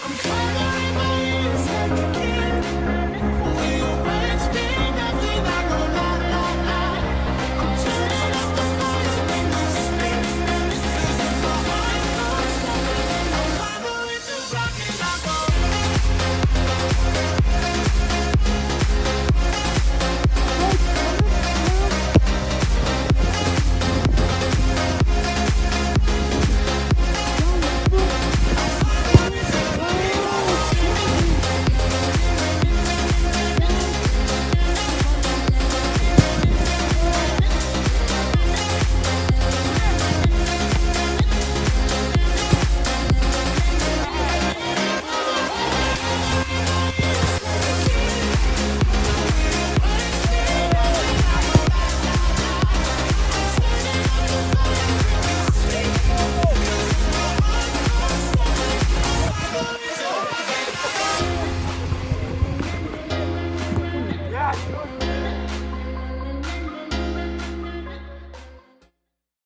I'm fine.